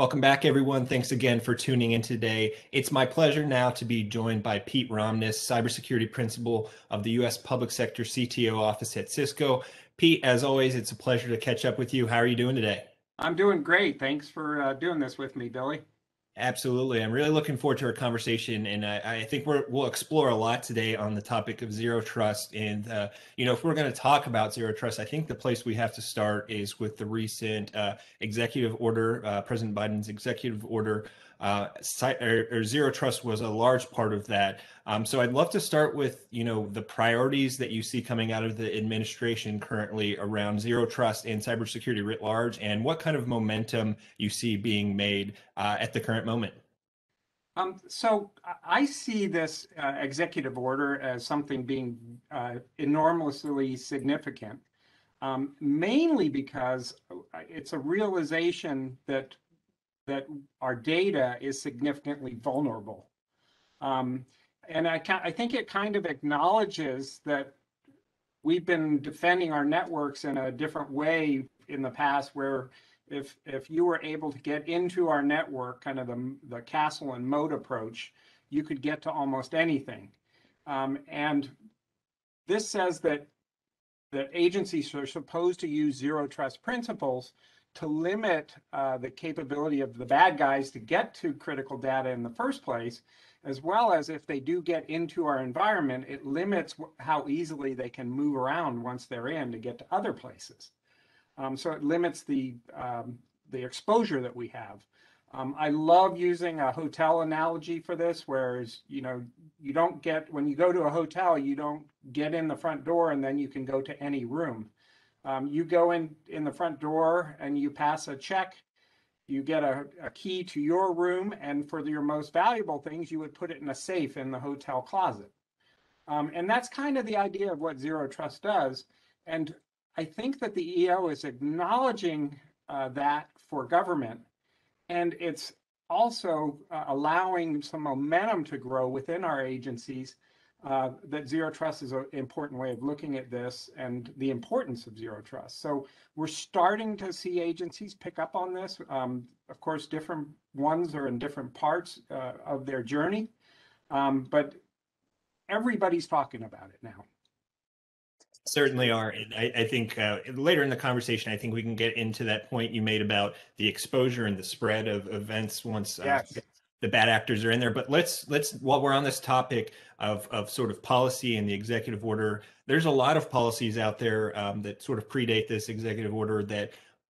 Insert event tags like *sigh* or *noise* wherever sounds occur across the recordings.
Welcome back, everyone. Thanks again for tuning in today. It's my pleasure now to be joined by Pete Romness, Cybersecurity Principal of the U.S. Public Sector CTO Office at Cisco. Pete, as always, it's a pleasure to catch up with you. How are you doing today? I'm doing great. Thanks for uh, doing this with me, Billy. Absolutely. I'm really looking forward to our conversation. And I, I think we will explore a lot today on the topic of zero trust. And, uh, you know, if we're going to talk about zero trust, I think the place we have to start is with the recent uh, executive order, uh, President Biden's executive order uh, or, or, zero trust was a large part of that. Um, so I'd love to start with you know the priorities that you see coming out of the administration currently around zero trust and cybersecurity writ large, and what kind of momentum you see being made uh, at the current moment. Um, so I see this uh, executive order as something being uh, enormously significant, um, mainly because it's a realization that that our data is significantly vulnerable. Um, and I, I think it kind of acknowledges that we've been defending our networks in a different way in the past where if if you were able to get into our network, kind of the, the castle and moat approach, you could get to almost anything. Um, and this says that that agencies are supposed to use zero trust principles to limit uh, the capability of the bad guys to get to critical data in the first place, as well as if they do get into our environment, it limits how easily they can move around once they're in to get to other places. Um, so it limits the, um, the exposure that we have. Um, I love using a hotel analogy for this, whereas, you know, you don't get, when you go to a hotel, you don't get in the front door and then you can go to any room. Um, you go in in the front door and you pass a check. You get a, a key to your room, and for your most valuable things, you would put it in a safe in the hotel closet. Um, and that's kind of the idea of what zero trust does. And I think that the EO is acknowledging uh, that for government, and it's also uh, allowing some momentum to grow within our agencies uh, that zero trust is an important way of looking at this and the importance of zero trust. So we're starting to see agencies pick up on this. Um, of course, different ones are in different parts uh, of their journey, um, but everybody's talking about it now. Certainly are. I, I think uh, later in the conversation, I think we can get into that point you made about the exposure and the spread of events once uh, yes the bad actors are in there. But let's let's while we're on this topic of of sort of policy and the executive order, there's a lot of policies out there um, that sort of predate this executive order that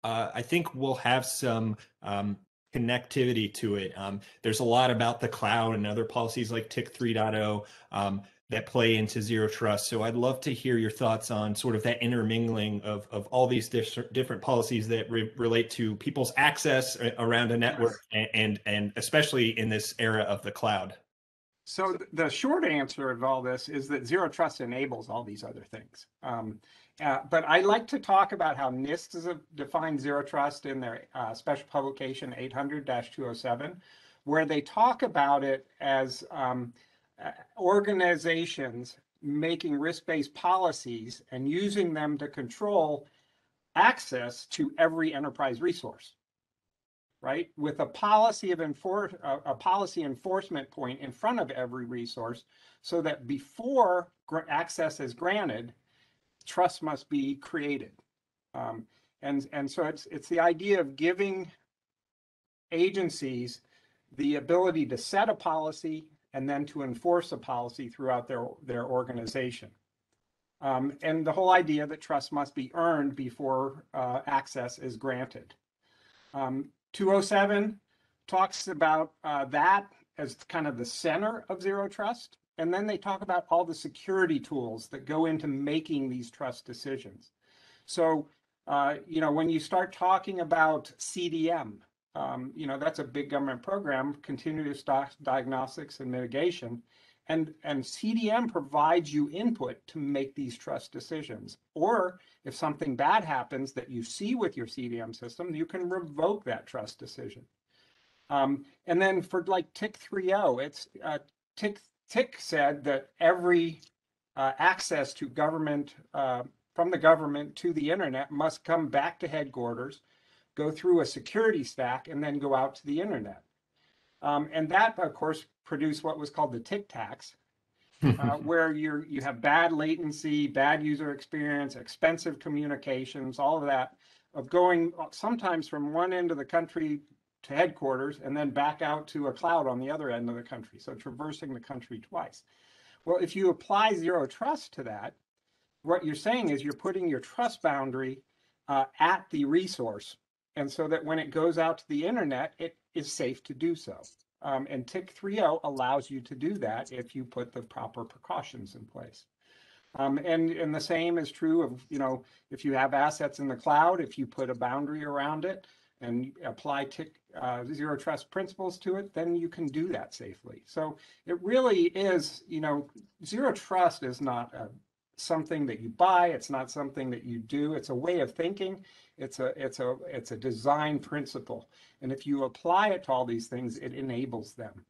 uh, I think will have some um, connectivity to it. Um, there's a lot about the cloud and other policies like TIC 3.0. Um, that play into zero trust. So I'd love to hear your thoughts on sort of that intermingling of, of all these different policies that re- relate to people's access around a network yes. and, and especially in this era of the cloud. So the short answer of all this is that zero trust enables all these other things. Um, uh, but I like to talk about how NIST has defined zero trust in their uh, special publication 800-207, where they talk about it as um, uh, organizations making risk-based policies and using them to control access to every enterprise resource right? With a policy of enforce a, policy enforcement point in front of every resource so that before access is granted trust must be created. Um, and and so it's it's the idea of giving agencies the ability to set a policy and then to enforce a policy throughout their, their organization. Um, and the whole idea that trust must be earned before uh, access is granted. Um, 207 talks about uh, that as kind of the center of zero trust. And then they talk about all the security tools that go into making these trust decisions. So, uh, you know, when you start talking about CDM, um, you know, that's a big government program, continuous diagnostics and mitigation. And, and CDM provides you input to make these trust decisions. Or if something bad happens that you see with your CDM system, you can revoke that trust decision. Um, and then for like TIC 3.0, it's uh, TIC, TIC said that every uh, access to government, uh, from the government to the internet must come back to headquarters go through a security stack, and then go out to the internet. Um, and that, of course, produced what was called the tic tacs, *laughs* uh, where you you have bad latency, bad user experience, expensive communications, all of that, of going uh, sometimes from one end of the country to headquarters and then back out to a cloud on the other end of the country. So traversing the country twice. Well, if you apply zero trust to that, what you're saying is you're putting your trust boundary uh, at the resource. And so that when it goes out to the internet, it is safe to do so. Um, and TIC 3.0 allows you to do that if you put the proper precautions in place. Um, and, and the same is true of, you know, if you have assets in the cloud, if you put a boundary around it and apply TIC uh, zero trust principles to it, then you can do that safely. So it really is, you know, zero trust is not a, something that you buy. It's not something that you do. It's a way of thinking. It's a it's a it's a design principle. And if you apply it to all these things, it enables them.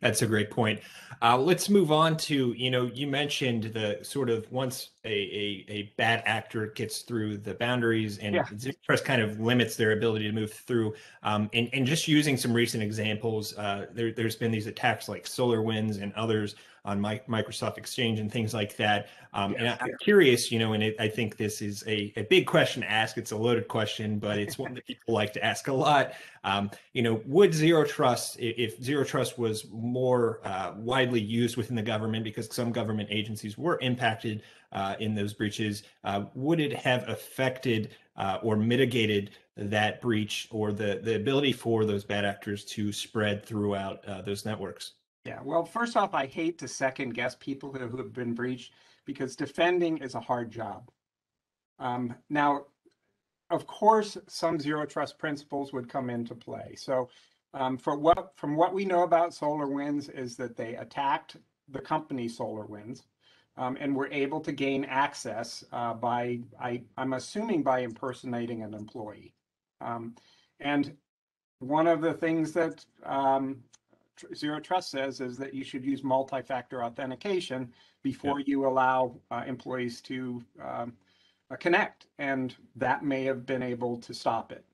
That's a great point. Uh, let's move on to, you know, you mentioned the sort of once a, a, a bad actor gets through the boundaries and yeah. Trust kind of limits their ability to move through. Um, and, and just using some recent examples, uh, there, there's been these attacks like SolarWinds and others on my, Microsoft Exchange and things like that. Um, and I, am curious, you know, and it, I think this is a, a big question to ask. It's a loaded question, but it's one that people like to ask a lot. Um, you know, would zero trust, if zero trust was more uh, widely used within the government, because some government agencies were impacted uh, in those breaches, uh, would it have affected uh, or mitigated that breach or the, the ability for those bad actors to spread throughout uh, those networks? Yeah, well, first off, I hate to second guess people who, have been breached because defending is a hard job. Um, now, of course, some zero trust principles would come into play. So, um, for what from what we know about SolarWinds is that they attacked the company SolarWinds, um, and were able to gain access uh, by I, I'm assuming by impersonating an employee. Um, and one of the things that um, Zero Trust says is that you should use multi-factor authentication before you allow uh, employees to um, uh, connect, and that may have been able to stop it.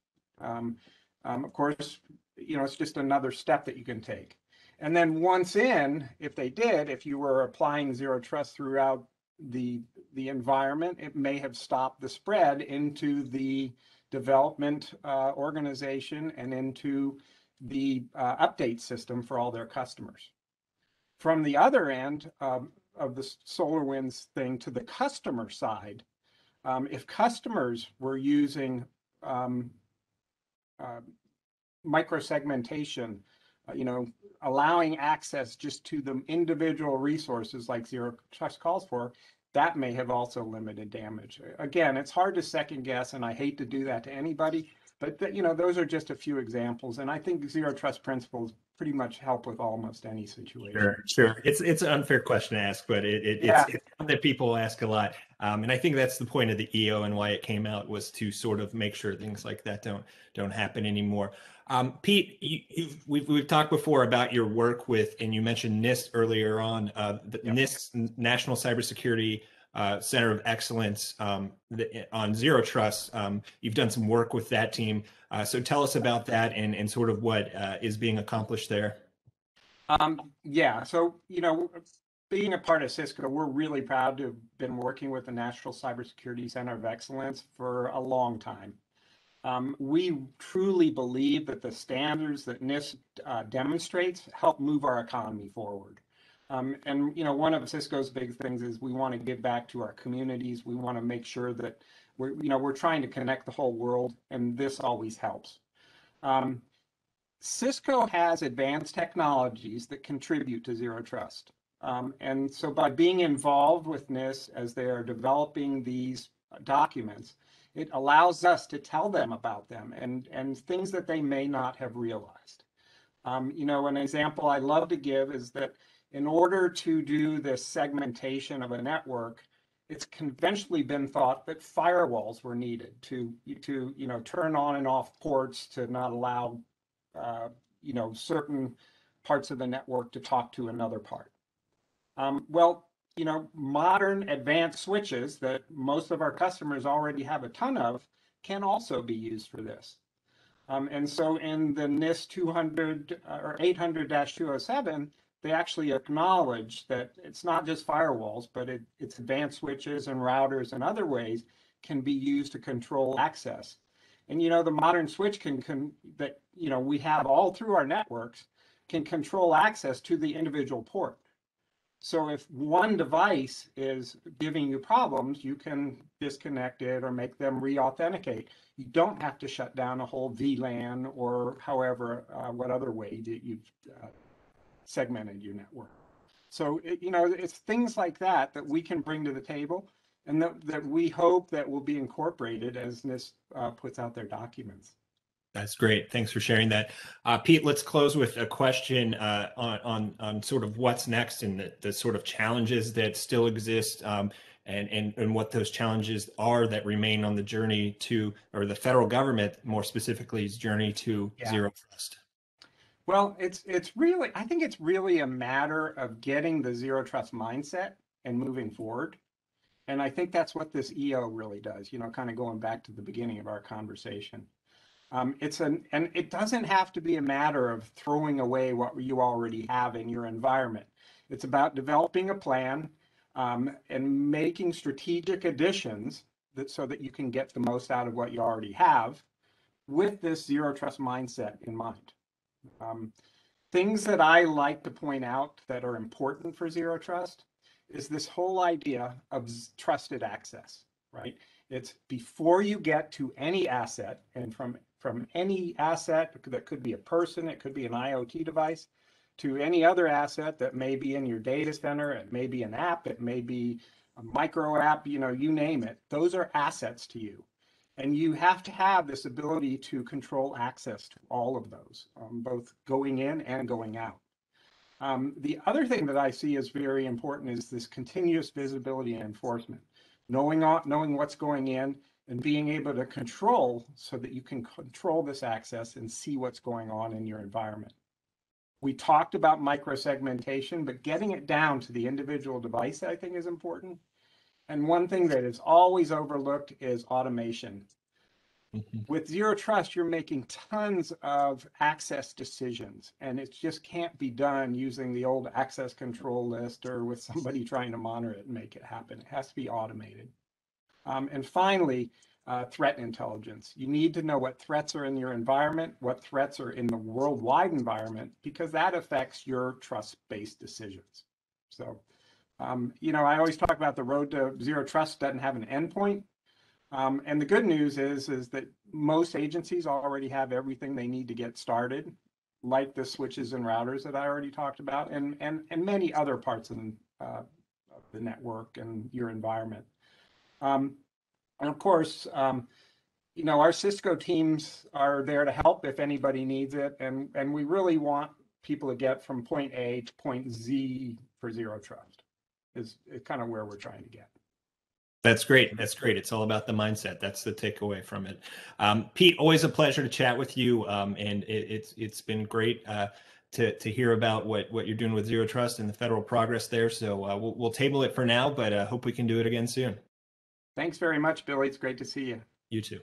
Um, um, of course, you know, it's just another step that you can take. And then once in, if they did, if you were applying zero trust throughout the the environment, it may have stopped the spread into the development uh, organization and into the uh, update system for all their customers. From the other end um, of the SolarWinds thing to the customer side, um, if customers were using um, uh, microsegmentation, you know, allowing access just to the individual resources like Zero Trust calls for, that may have also limited damage. Again, it's hard to second guess, and I hate to do that to anybody, but the, you know, those are just a few examples, and I think zero trust principles pretty much help with almost any situation. Sure, sure. It's it's an unfair question to ask, but it, it yeah. it's, it's one that people ask a lot, um, and I think that's the point of the EO and why it came out was to sort of make sure things like that don't don't happen anymore. Um, Pete, you, we've we've talked before about your work with, and you mentioned NIST earlier on, uh, the yep. NIST National Cybersecurity uh, Center of Excellence um, on Zero Trust. Um, you've done some work with that team. Uh, so tell us about that and, and sort of what uh, is being accomplished there. Um, yeah, so, you know, being a part of Cisco, we're really proud to have been working with the National Cybersecurity Center of Excellence for a long time. Um, we truly believe that the standards that NIST uh, demonstrates help move our economy forward. Um, and you know, one of Cisco's big things is we want to give back to our communities. We want to make sure that we're, you know, we're trying to connect the whole world, and this always helps. Um, Cisco has advanced technologies that contribute to zero trust. Um, and so by being involved with NIST as they are developing these documents, it allows us to tell them about them and, and things that they may not have realized. Um, you know, an example I love to give is that in order to do this segmentation of a network, it's conventionally been thought that firewalls were needed to to you know turn on and off ports to not allow uh, you know certain parts of the network to talk to another part. Um, well, you know, modern advanced switches that most of our customers already have a ton of can also be used for this. Um, and so in the NIST 200 uh, or 800-207, they actually acknowledge that it's not just firewalls, but it, it's advanced switches and routers and other ways can be used to control access. And you know, the modern switch can, can that you know we have all through our networks can control access to the individual port. So if one device is giving you problems, you can disconnect it or make them re-authenticate. You don't have to shut down a whole VLAN or however, uh, what other way that you've uh, segmented your network. So, it, you know, it's things like that that we can bring to the table and that, that we hope that will be incorporated as NIST uh, puts out their documents. That's great. Thanks for sharing that. Uh, Pete, let's close with a question uh, on, on, on sort of what's next and the, the sort of challenges that still exist um, and, and, and what those challenges are that remain on the journey to, or the federal government more specifically's journey to yeah. zero trust. Well, it's it's really I think it's really a matter of getting the zero trust mindset and moving forward. And I think that's what this EO really does, you know, kind of going back to the beginning of our conversation. Um, it's an, and it doesn't have to be a matter of throwing away what you already have in your environment. It's about developing a plan um, and making strategic additions that so that you can get the most out of what you already have with this zero trust mindset in mind. Um, things that I like to point out that are important for zero trust is this whole idea of trusted access, right? It's before you get to any asset and from from any asset that could be a person, it could be an IoT device, to any other asset that may be in your data center, it may be an app, it may be a micro app, you know, you name it. Those are assets to you. And you have to have this ability to control access to all of those, um, both going in and going out. Um, the other thing that I see as very important is this continuous visibility and enforcement, knowing, knowing what's going in and being able to control so that you can control this access and see what's going on in your environment. We talked about microsegmentation, but getting it down to the individual device, I think is important. And one thing that is always overlooked is automation. Mm-hmm. With zero trust, you're making tons of access decisions, and it just can't be done using the old access control list or with somebody trying to monitor it and make it happen. It has to be automated. Um, and finally, uh, threat intelligence. You need to know what threats are in your environment, what threats are in the worldwide environment, because that affects your trust-based decisions. So, um, you know, I always talk about the road to zero trust doesn't have an endpoint. Um, and the good news is, is that most agencies already have everything they need to get started, like the switches and routers that I already talked about, and and and many other parts of, uh, of the network and your environment. Um, and of course, um, you know, our Cisco teams are there to help if anybody needs it. And, and we really want people to get from point A to point Z for zero trust is kind of where we're trying to get. That's great. That's great. It's all about the mindset. That's the takeaway from it. Um, Pete, always a pleasure to chat with you. Um, and it, it's it's been great uh, to to hear about what what you're doing with Zero Trust and the federal progress there. So uh, we'll we'll table it for now, but uh, hope we can do it again soon. Thanks very much, Billy. It's great to see you. You too.